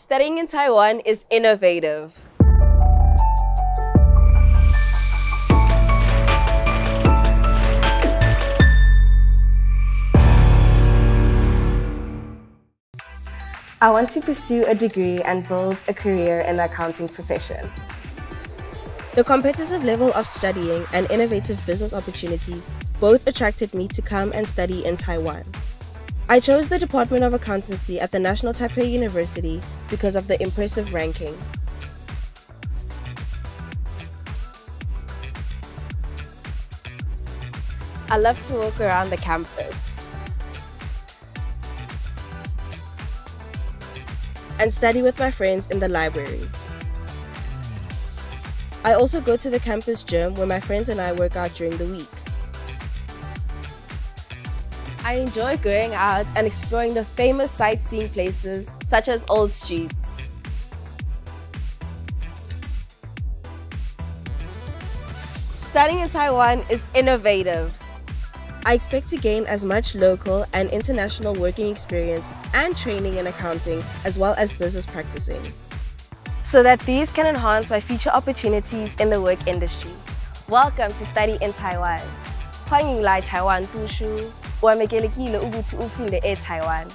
Studying in Taiwan is innovative. I want to pursue a degree and build a career in the accounting profession. The competitive level of studying and innovative business opportunities both attracted me to come and study in Taiwan. I chose the Department of Accountancy at the National Taipei University because of the impressive ranking. I love to walk around the campus and study with my friends in the library. I also go to the campus gym where my friends and I work out during the week. I enjoy going out and exploring the famous sightseeing places such as Old Streets. Studying in Taiwan is innovative. I expect to gain as much local and international working experience and training in accounting as well as business practicing. So that these can enhance my future opportunities in the work industry. Welcome to Study in Taiwan. 欢迎来台湾读书。 wamekele ukuthi ufunde eTaiwan.